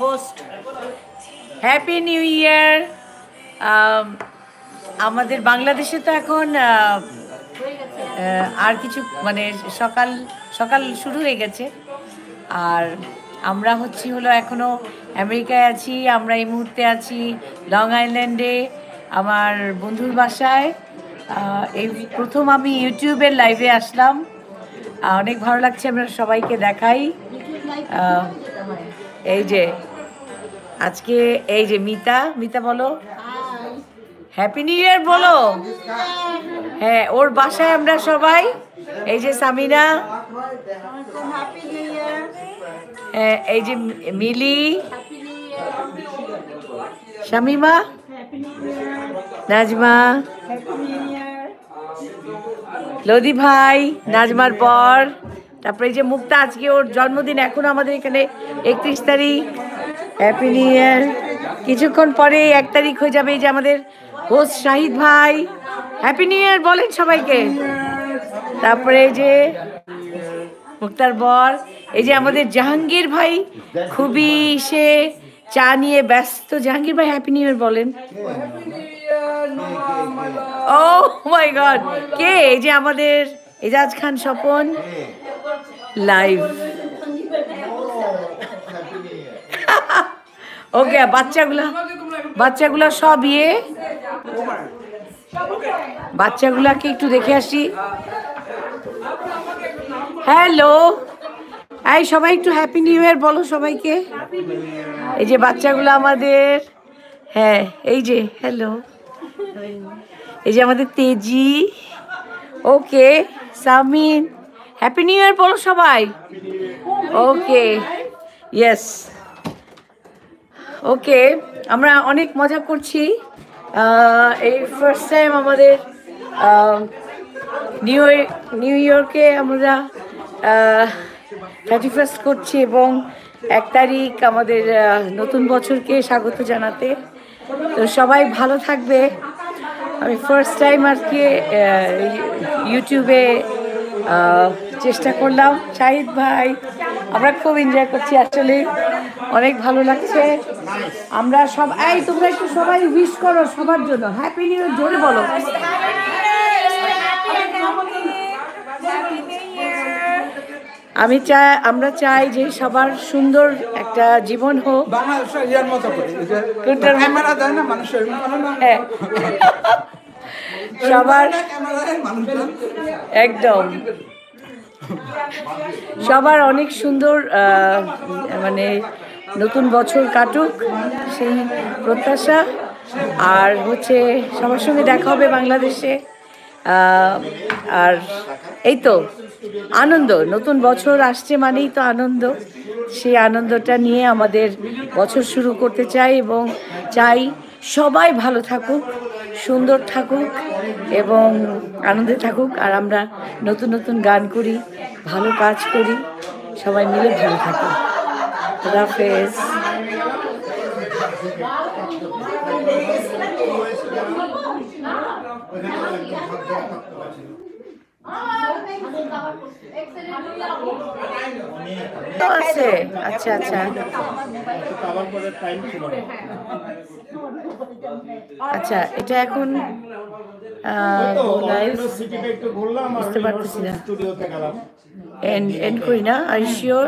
Host happy new ইয়ার আমাদের বাংলাদেশে তো এখন আহ, আহ, আর কিছু মানে সকাল সকাল শুরু হয়ে গেছে। আর আমরা হচ্ছি হলো এখনও আমেরিকায় আছি আমরা এই মুহূর্তে আছি লং আইল্যান্ডে আমার বন্ধুর বাসায়। এই প্রথম আমি ইউটিউবের লাইভে আসলাম। অনেক ভালো লাগছে আমরা সবাইকে দেখাই। এই যে আজকে এই যে মিতা মিতা বলো। হ্যাপি নিউ ইয়ার বলো। হ্যাঁ ওর বাসায় আমরা সবাই এই যে সামিনা। হ্যাঁ, এই যে মিলি। শামিমা। নাজমা। লদি ভাই, নাজমার পর। তারপরে যে মুক্তা, আজকে ওর জন্মদিন, এখন আমাদের এখানে একত্রিশ তারিখ। হ্যাপি নিউ ইয়ার কিছুক্ষণ পরে এক তারিখ হয়ে যাবে এই যে আমাদের হোস্ট শাহিদ ভাই। হ্যাপি নিউ ইয়ার বলেন সবাইকে। তারপরে যে মুক্তার বর, এই যে আমাদের জাহাঙ্গীর ভাই, খুবই সে চা নিয়ে ব্যস্ত। জাহাঙ্গীর ভাই হ্যাপি নিউ ইয়ার বলেন। ও মাই গড কে? এই যে আমাদের এজাজ খান স্বপন লাইভ ওকে বাচ্চাগুলা বাচ্চাগুলা সব ইয়ে। বাচ্চাগুলাকে একটু দেখে আসি। হ্যালো এই, সবাই একটু হ্যাপি নিউ ইয়ার বলো সবাইকে। এই যে বাচ্চাগুলো আমাদের হ্যাঁ এই যে হ্যালো এই যে আমাদের Teji, okay, Samin happy new year বলো সবাই। ওকে ইয়েস ওকে, আমরা অনেক মজা করছি। এই ফার্স্ট টাইম আমাদের নিউ নিউ ইয়র্কে আমরা থার্টি ফার্স্ট করছি এবং এক তারিখ আমাদের নতুন বছরকে স্বাগত জানাতে। তো সবাই ভালো থাকবে। আমি ফার্স্ট টাইম আর কি ইউটিউবে চেষ্টা করলাম। শাহিদ ভাই, আমরা খুব এনজয় করছি আসলে। অনেক ভালো লাগছে। আমরা সব এই তোমরা একটু সবাই উইশ করো সবার জন্য। হ্যাপি নিউ জোরে বলো। আমি চাই আমরা চাই যে সবার সুন্দর একটা জীবন হোক। হ্যাঁ। সবার একদম। সবার অনেক সুন্দর মানে নতুন বছর কাটুক সেই প্রত্যাশা। আর হচ্ছে সবার সঙ্গে দেখা হবে বাংলাদেশে। আর এই তো, আনন্দ, নতুন বছর আসছে মানেই তো আনন্দ। সেই আনন্দটা নিয়ে আমাদের বছর শুরু করতে চাই এবং চাই সবাই ভালো থাকুক, সুন্দর থাকুক এবং আনন্দে থাকুক। আর আমরা নতুন নতুন গান করি, ভালো কাজ করি, সবাই মিলে ভালো থাকি হাফেজ। তো আছে আচ্ছা আচ্ছা। আচ্ছা এটা এখন বুঝতে পারতেছি না। এন্ড এন্ড করি না? আর শিওর